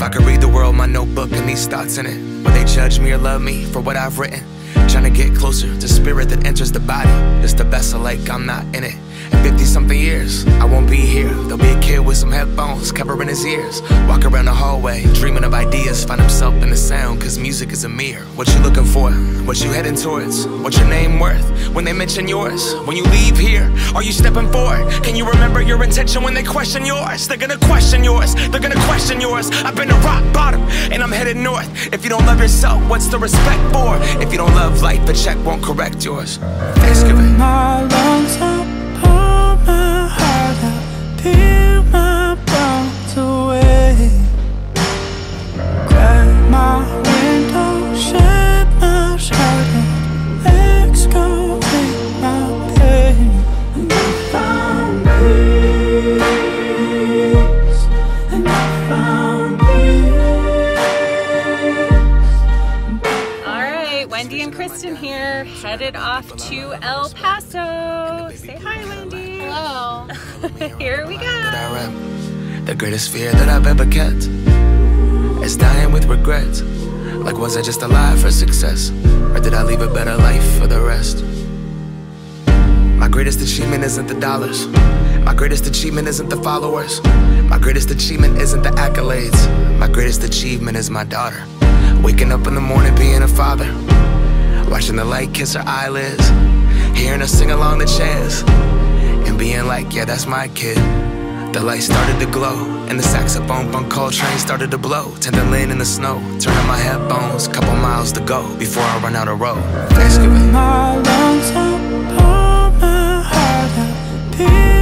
If I could read the world, my notebook, and these thoughts in it, would they judge me or love me for what I've written? Trying to get closer to spirit that enters the body. It's the best of like I'm not in it. In 50 something years, I won't be here. There'll be headphones covering his ears. Walk around the hallway, dreaming of ideas. Find himself in the sound, cause music is a mirror. What you looking for? What you heading towards? What's your name worth? When they mention yours? When you leave here, are you stepping forward? Can you remember your intention when they question yours? They're gonna question yours, they're gonna question yours. I've been to rock bottom, and I'm headed north. If you don't love yourself, what's the respect for? If you don't love life, a check won't correct yours. Thanksgiving. My lungs up, my heart out, Cristin here, headed off to El Paso. Say hi, Wendy. Hello. here we go. The greatest fear that I've ever kept is dying with regret. Like, was I just alive for success? Or did I leave a better life for the rest? My greatest achievement isn't the dollars. My greatest achievement isn't the followers. My greatest achievement isn't the accolades. My greatest achievement is my daughter. Waking up in the morning being a father. Watching the light kiss her eyelids. Hearing her sing along the chants. And being like, yeah, that's my kid. The light started to glow, and the saxophone bunk call train started to blow. Tending lean in the snow, turning my headphones, couple miles to go before I run out of road. Thanksgiving. My lungs up, my heart out,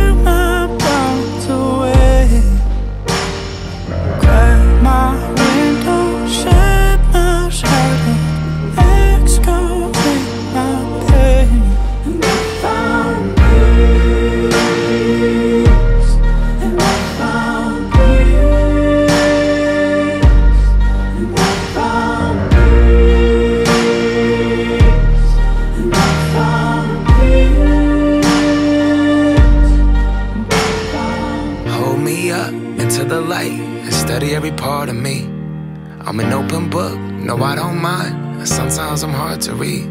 light and study every part of me. I'm an open book, no, I don't mind. Sometimes I'm hard to read.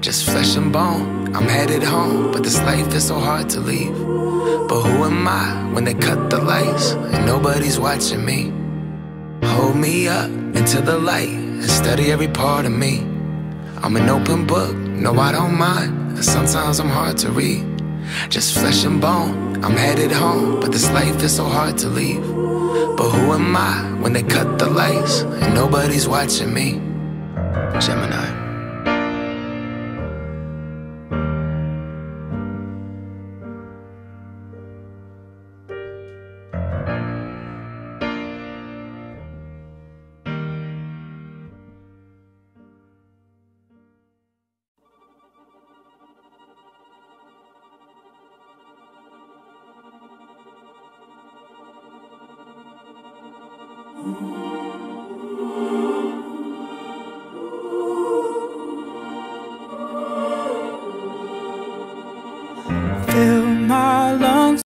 Just flesh and bone, I'm headed home, but this life is so hard to leave. But who am I when they cut the lights and nobody's watching me? Hold me up into the light and study every part of me. I'm an open book, no, I don't mind. Sometimes I'm hard to read. Just flesh and bone, I'm headed home, but this life is so hard to leave. But who am I when they cut the lights and nobody's watching me? Gemini.